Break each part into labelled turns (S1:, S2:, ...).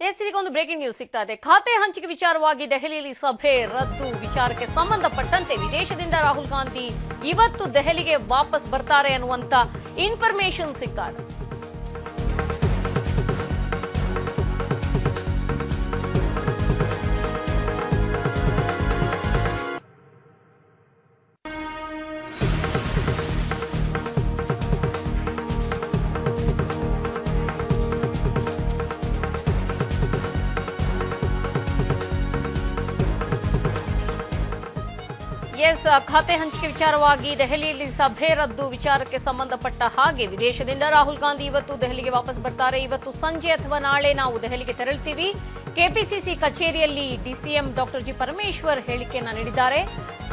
S1: S ಇದೀಗೊಂದು breaking news ಸಿಗ್ತಾ ಇದೆ ಖಾತೆ ಹಂಚಿಕೆ ವಿಚಾರವಾಗಿ ದೆಹಲಿಯಲ್ಲಿ ಸಭೆ ರದ್ದು. ವಿಚಾರಕ್ಕೆ ಸಂಬಂಧಪಟ್ಟಂತೆ ವಿದೇಶದಿಂದ ರಾಹುಲ್ ಗಾಂಧಿ ಇವತ್ತು ದೆಹಲಿಗೆ ವಾಪಸ್ ಬರ್ತಾರೆ ಅನ್ನುವಂತ ಇನ್ಫಾರ್ಮೇಶನ್ ಸಿಗ್ತಾ ಇದೆ ಎಸ್, ಖಾತೆ ಹಂಚಿಕೆ ವಿಚಾರವಾಗಿ ದೆಹಲಿಯಲ್ಲಿ ಸಭೆ ರದ್ದು. ವಿಚಾರಕ್ಕೆ ಸಂಬಂಧಪಟ್ಟ ಹಾಗೆ ವಿದೇಶದಿಂದ ರಾಹುಲ್ ಗಾಂಧಿ ಇವತ್ತು ದೆಹಲಿಗೆ ವಾಪಸ್ ಬರ್ತಾರೆ. ಇವತ್ತು ಸಂಜೆ ಅಥವಾ ನಾಳೆ ನಾವು ದೆಹಲಿಗೆ ತೆರಳುತ್ತೀವಿ. ಕೆಪಿಸಿಸಿ ಕಚೇರಿಯಲ್ಲಿ ಡಿಸಿಎಂ ಡಾಕ್ಟರ್ ಜಿ ಪರಮೇಶ್ವರ್ ಹೇಳಿಕೆಯನ್ನು ನೀಡಿದ್ದಾರೆ.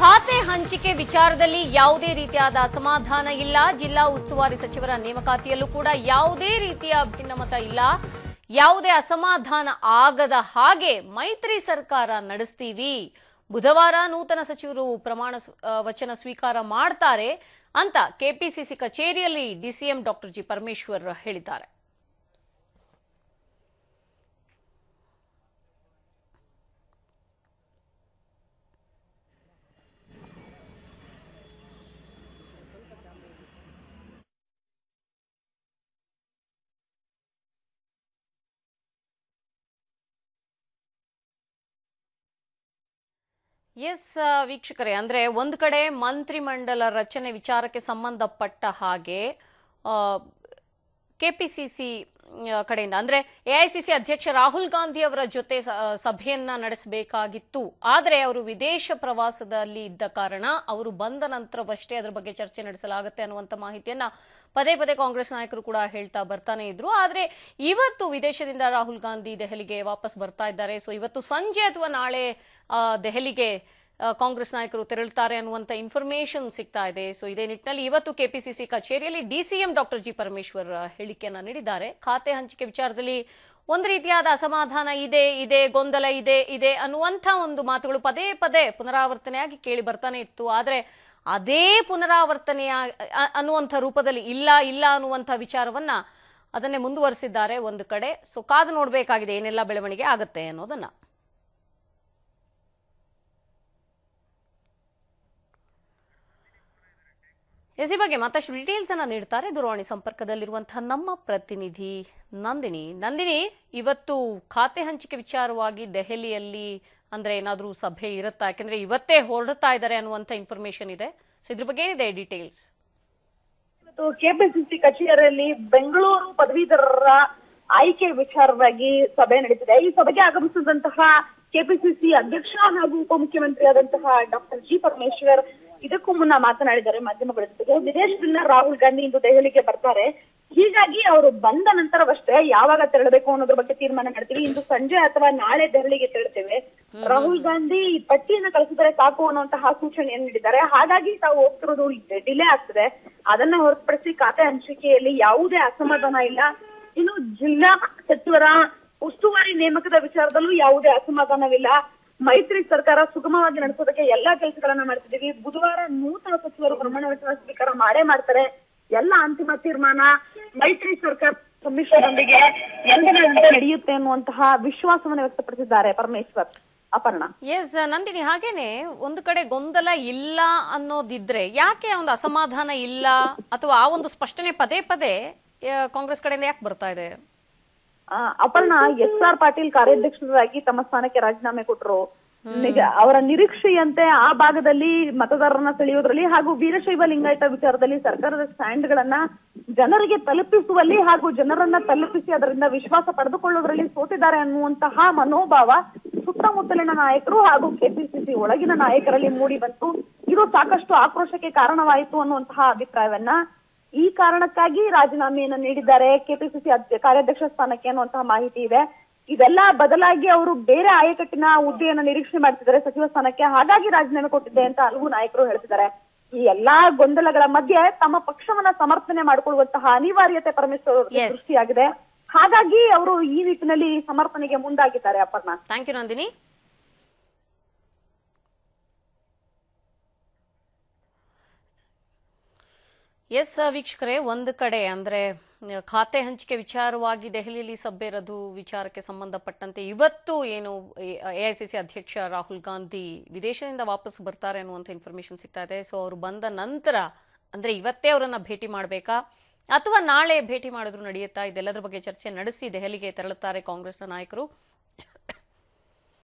S1: ಖಾತೆ ಹಂಚಿಕೆ ವಿಚಾರದಲ್ಲಿ ಯಾವುದೇ ರೀತಿಯಾದ ಅಸಮಾಧಾನ ಇಲ್ಲ. ಜಿಲ್ಲಾ ಉಸ್ತುವಾರಿ ಸಚಿವರ ನೇಮಕಾತಿಯಲ್ಲೂ ಕೂಡ ಯಾವುದೇ ರೀತಿಯ ಭಿನ್ನಮತ ಇಲ್ಲ. ಯಾವುದೇ ಅಸಮಾಧಾನ ಆಗದ ಹಾಗೆ ಮೈತ್ರಿ ಸರ್ಕಾರ ನಡೆಸ್ತೀವಿ. ಬುಧವಾರ ನೂತನ ಸಚಿವರು ಪ್ರಮಾಣ ವಚನ ಸ್ವೀಕಾರ ಮಾಡ್ತಾರೆ ಅಂತ ಕೆಪಿಸಿಸಿ ಕಚೇರಿಯಲ್ಲಿ ಡಿಸಿಎಂ ಡಾಕ್ಟರ್ ಜಿ ಪರಮೇಶ್ವರ್ ಹೇಳಿದ್ದಾರೆ. ಎಸ್ ವೀಕ್ಷಕರೇ ಅಂದ್ರೆ ಒಂದು ಕಡೆ ಮಂತ್ರಿಮಂಡಲ ರಚನೆ ವಿಚಾರಕ್ಕೆ ಸಂಬಂಧಪಟ್ಟ ಹಾಗೆ ಕೆಪಿಸಿಸಿ ಕಡೆಯಿಂದ. ಅಂದ್ರೆ ಎಐಸಿಸಿ ಅಧ್ಯಕ್ಷ ರಾಹುಲ್ ಗಾಂಧಿ ಅವರ ಜೊತೆ ಸಭೆಯನ್ನ ನಡೆಸಬೇಕಾಗಿತ್ತು. ಆದರೆ ಅವರು ವಿದೇಶ ಪ್ರವಾಸದಲ್ಲಿ ಇದ್ದ ಕಾರಣ ಅವರು ಬಂದ ನಂತರವಷ್ಟೇ ಅದರ ಬಗ್ಗೆ ಚರ್ಚೆ ನಡೆಸಲಾಗುತ್ತೆ ಅನ್ನುವಂತ ಮಾಹಿತಿಯನ್ನ ಪದೇ ಪದೇ ಕಾಂಗ್ರೆಸ್ ನಾಯಕರು ಕೂಡ ಹೇಳ್ತಾ ಬರ್ತಾನೆ ಇದ್ರು. ಆದ್ರೆ ಇವತ್ತು ವಿದೇಶದಿಂದ ರಾಹುಲ್ ಗಾಂಧಿ ದೆಹಲಿಗೆ ವಾಪಸ್ ಬರ್ತಾ ಇದ್ದಾರೆ. ಸೊ ಇವತ್ತು ಸಂಜೆ ಅಥವಾ ನಾಳೆ ದೆಹಲಿಗೆ ಕಾಂಗ್ರೆಸ್ ನಾಯಕರು ತೆರಳುತ್ತಾರೆ ಅನ್ನುವಂತ ಇನ್ಫಾರ್ಮೇಶನ್ ಸಿಗ್ತಾ ಇದೆ. ಸೊ ಇದೇ ನಿಟ್ಟಿನಲ್ಲಿ ಇವತ್ತು ಕೆಪಿಸಿಸಿ ಕಚೇರಿಯಲ್ಲಿ ಡಿಸಿಎಂ ಡಾಕ್ಟರ್ ಜಿ ಪರಮೇಶ್ವರ್ ಹೇಳಿಕೆಯನ್ನು ನೀಡಿದ್ದಾರೆ. ಖಾತೆ ಹಂಚಿಕೆ ವಿಚಾರದಲ್ಲಿ ಒಂದು ರೀತಿಯಾದ ಅಸಮಾಧಾನ ಇದೆ ಇದೆ, ಗೊಂದಲ ಇದೆ ಇದೆ ಅನ್ನುವಂಥ ಒಂದು ಮಾತುಗಳು ಪದೇ ಪದೇ ಪುನರಾವರ್ತನೆಯಾಗಿ ಕೇಳಿ ಬರ್ತಾನೆ ಇತ್ತು. ಆದರೆ ಅದೇ ಪುನರಾವರ್ತನೆಯ ಅನ್ನುವಂಥ ರೂಪದಲ್ಲಿ ಇಲ್ಲ ಇಲ್ಲ ಅನ್ನುವಂಥ ವಿಚಾರವನ್ನ ಅದನ್ನೇ ಮುಂದುವರಿಸಿದ್ದಾರೆ ಒಂದು ಕಡೆ. ಸೊ ಕಾದು ನೋಡಬೇಕಾಗಿದೆ ಏನೆಲ್ಲ ಬೆಳವಣಿಗೆ ಆಗುತ್ತೆ ಅನ್ನೋದನ್ನ. ಎಸ್ ಈ ಬಗ್ಗೆ ಮತ್ತಷ್ಟು ಡೀಟೇಲ್ಸ್ ಅನ್ನ ನೀಡ್ತಾರೆ ದೂರವಾಣಿ ಸಂಪರ್ಕದಲ್ಲಿರುವಂತಹ ನಮ್ಮ ಪ್ರತಿನಿಧಿ ನಂದಿನಿ. ನಂದಿನಿ, ಇವತ್ತು ಖಾತೆ ಹಂಚಿಕೆ ವಿಚಾರವಾಗಿ ದೆಹಲಿಯಲ್ಲಿ ಅಂದ್ರೆ ಏನಾದರೂ ಸಭೆ ಇರುತ್ತಾ? ಯಾಕಂದ್ರೆ ಇವತ್ತೇ ಹೊರಡ್ತಾ ಇದ್ದಾರೆ ಅನ್ನುವಂತ ಇನ್ಫಾರ್ಮೇಶನ್ ಇದೆ. ಸೊ ಇದ್ರ ಬಗ್ಗೆ ಏನಿದೆ ಡೀಟೇಲ್ಸ್
S2: ಇವತ್ತು ಕೆಪಿಸಿಸಿ ಕಚೇರಿಯಲ್ಲಿ ಬೆಂಗಳೂರು ಪದವೀಧರರ ಆಯ್ಕೆ ವಿಚಾರವಾಗಿ ಸಭೆ ನಡೀತಿದೆ. ಈ ಸಭೆಗೆ ಆಗಮಿಸಿದಂತಹ ಕೆಪಿಸಿಸಿ ಅಧ್ಯಕ್ಷ ಹಾಗೂ ಉಪಮುಖ್ಯಮಂತ್ರಿಯಾದಂತಹ ಡಾಕ್ಟರ್ ಜಿ ಪರಮೇಶ್ವರ್ ಇದಕ್ಕೂ ಮುನ್ನ ಮಾತನಾಡಿದ್ದಾರೆ ಮಾಧ್ಯಮಗಳ ಜೊತೆಗೆ. ವಿದೇಶದಿಂದ ರಾಹುಲ್ ಗಾಂಧಿ ಇಂದು ದೆಹಲಿಗೆ ಬರ್ತಾರೆ. ಹೀಗಾಗಿ ಅವರು ಬಂದ ನಂತರವಷ್ಟೇ ಯಾವಾಗ ತೆರಳಬೇಕು ಅನ್ನೋದ್ರ ಬಗ್ಗೆ ತೀರ್ಮಾನ ಮಾಡ್ತೀವಿ. ಇಂದು ಸಂಜೆ ಅಥವಾ ನಾಳೆ ದೆಹಲಿಗೆ ತೆರಳುತ್ತೇವೆ ರಾಹುಲ್ ಗಾಂಧಿ ಈ ಪಟ್ಟಿಯನ್ನು ಕಳಿಸಿದರೆ ಸಾಕು ಅನ್ನುವಂತಹ ಸೂಚನೆಯನ್ನು ನೀಡಿದ್ದಾರೆ. ಹಾಗಾಗಿ ತಾವು ಹೋಗ್ತಿರೋದು ಡಿಲೇ ಆಗ್ತದೆ. ಅದನ್ನ ಹೊರತುಪಡಿಸಿ ಖಾತೆ ಹಂಚಿಕೆಯಲ್ಲಿ ಯಾವುದೇ ಅಸಮಾಧಾನ ಇಲ್ಲ. ಇನ್ನು ಜಿಲ್ಲಾ ಸಚಿವರ ಉಸ್ತುವಾರಿ ನೇಮಕದ ವಿಚಾರದಲ್ಲೂ ಯಾವುದೇ ಅಸಮಾಧಾನವಿಲ್ಲ. ಮೈತ್ರಿ ಸರ್ಕಾರ ಸುಗಮವಾಗಿ ನಡೆಸೋದಕ್ಕೆ ಎಲ್ಲಾ ಕೆಲಸಗಳನ್ನ ಮಾಡ್ತಿದ್ದೀವಿ. ಬುಧವಾರ ನೂತನ ಸಚಿವರು ಪ್ರಮಾಣ ವಚನ ಸ್ವೀಕಾರ ಮಾಡೇ ಮಾಡ್ತಾರೆ. ಎಲ್ಲ ಅಂತಿಮ ತೀರ್ಮಾನ ಮೈತ್ರಿ ಸರ್ಕಾರ ಸಮ್ಮಿಶ್ರದೊಂದಿಗೆ ಎಂದಿನಂತೆ ನಡೆಯುತ್ತೆ ಅನ್ನುವಂತಹ ವಿಶ್ವಾಸವನ್ನು ವ್ಯಕ್ತಪಡಿಸಿದ್ದಾರೆ ಪರಮೇಶ್ವರ್. ಅಪರ್ಣ.
S1: ಎಸ್ ನಂದಿನಿ, ಹಾಗೇನೆ ಒಂದು ಕಡೆ ಗೊಂದಲ ಇಲ್ಲ ಅನ್ನೋದಿದ್ರೆ ಯಾಕೆ ಒಂದು ಅಸಮಾಧಾನ ಇಲ್ಲ? ಅಥವಾ ಆ ಒಂದು ಸ್ಪಷ್ಟನೆ ಪದೇ ಪದೇ ಕಾಂಗ್ರೆಸ್ ಕಡೆಯಿಂದ ಯಾಕೆ ಬರ್ತಾ ಇದೆ?
S2: ಅಪರ್ಣ ಎಸ್ ಆರ್ ಪಾಟೀಲ್ ಕಾರ್ಯಾಧ್ಯಕ್ಷರಾಗಿ ತಮ್ಮ ಸ್ಥಾನಕ್ಕೆ ರಾಜೀನಾಮೆ ಕೊಟ್ಟರು ನಿಜ ಅವರ ನಿರೀಕ್ಷೆಯಂತೆ ಆ ಭಾಗದಲ್ಲಿ ಮತದಾರರನ್ನ ಸೆಳೆಯುವುದರಲ್ಲಿ ಹಾಗೂ ವೀರಶೈವ ಲಿಂಗಾಯತ ವಿಚಾರದಲ್ಲಿ ಸರ್ಕಾರದ ಸ್ಟ್ಯಾಂಡ್ ಗಳನ್ನ ಜನರಿಗೆ ತಲುಪಿಸುವಲ್ಲಿ ಹಾಗೂ ಜನರನ್ನ ತಲುಪಿಸಿ ಅದರಿಂದ ವಿಶ್ವಾಸ ಪಡೆದುಕೊಳ್ಳುವುದರಲ್ಲಿ ಸೋತಿದ್ದಾರೆ ಅನ್ನುವಂತಹ ಮನೋಭಾವ ಸುತ್ತಮುತ್ತಲಿನ ನಾಯಕರು ಹಾಗೂ ಕೆಪಿಸಿಸಿ ಒಳಗಿನ ನಾಯಕರಲ್ಲಿ ಮೂಡಿ ಬಂತು. ಇದು ಸಾಕಷ್ಟು ಆಕ್ರೋಶಕ್ಕೆ ಕಾರಣವಾಯಿತು ಅನ್ನುವಂತಹ ಅಭಿಪ್ರಾಯವನ್ನ ಈ ಕಾರಣಕ್ಕಾಗಿ ರಾಜೀನಾಮೆಯನ್ನು ನೀಡಿದ್ದಾರೆ. ಕೆಪಿಸಿಸಿ ಕಾರ್ಯಾಧ್ಯಕ್ಷ ಸ್ಥಾನಕ್ಕೆ ಅನ್ನುವಂತಹ ಮಾಹಿತಿ ಇದೆ. ಇದೆಲ್ಲ ಬದಲಾಗಿ ಅವರು ಬೇರೆ ಆಯಕಟ್ಟಿನ ಹುದ್ದೆಯನ್ನು ನಿರೀಕ್ಷೆ ಮಾಡ್ತಿದ್ದಾರೆ ಸಚಿವ ಸ್ಥಾನಕ್ಕೆ. ಹಾಗಾಗಿ ರಾಜೀನಾಮೆ ಕೊಟ್ಟಿದ್ದೆ ಅಂತ ಹಲವು ನಾಯಕರು ಹೇಳ್ತಿದ್ದಾರೆ. ಈ ಎಲ್ಲಾ ಗೊಂದಲಗಳ ಮಧ್ಯೆ ತಮ್ಮ ಪಕ್ಷವನ್ನ ಸಮರ್ಥನೆ ಮಾಡಿಕೊಳ್ಳುವಂತಹ ಅನಿವಾರ್ಯತೆ ಪರಮೇಶ್ವರ್ ಅವರಿಗೆ. ಸೃಷ್ಟಿಯಾಗಿದೆ ಹಾಗಾಗಿ ಅವರು ಈ ನಿಟ್ಟಿನಲ್ಲಿ ಸಮರ್ಥನೆಗೆ ಮುಂದಾಗಿದ್ದಾರೆ Aparna.
S1: Thank you Nandini. Yes ವೀಕ್ಷಕರೇ, ಒಂದು ಕಡೆ ಅಂದ್ರೆ ಖಾತೆ ಹಂಚಿಕೆ ವಿಚಾರವಾಗಿ ದೆಹಲಿಯಲ್ಲಿ ಸಭೆ ಇರೋದು ವಿಚಾರಕ್ಕೆ ಸಂಬಂಧಪಟ್ಟಂತೆ ಇವತ್ತು ಏನು ಎಐಸಿಸಿ ಅಧ್ಯಕ್ಷ ರಾಹುಲ್ ಗಾಂಧಿ ವಿದೇಶದಿಂದ ವಾಪಸ್ ಬರ್ತಾರೆ ಅನ್ನುವಂಥ ಇನ್ಫಾರ್ಮೇಶನ್ ಸಿಗ್ತಾ ಇದೆ. ಸೊ ಅವರು ಬಂದ ನಂತರ, ಅಂದ್ರೆ ಇವತ್ತೇ ಅವರನ್ನ ಭೇಟಿ ಮಾಡಬೇಕಾ? ಅಥವಾ ನಾಳೆ ಭೇಟಿ ಮಾಡಿದ್ರು ನಡೆಯುತ್ತಾ? ಇದೆಲ್ಲದರ ಬಗ್ಗೆ ಚರ್ಚೆ ನಡೆಸಿ ದೆಹಲಿಗೆ ತೆರಳುತ್ತಾರೆ ಕಾಂಗ್ರೆಸ್ನ ನಾಯಕರು.